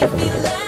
I feel like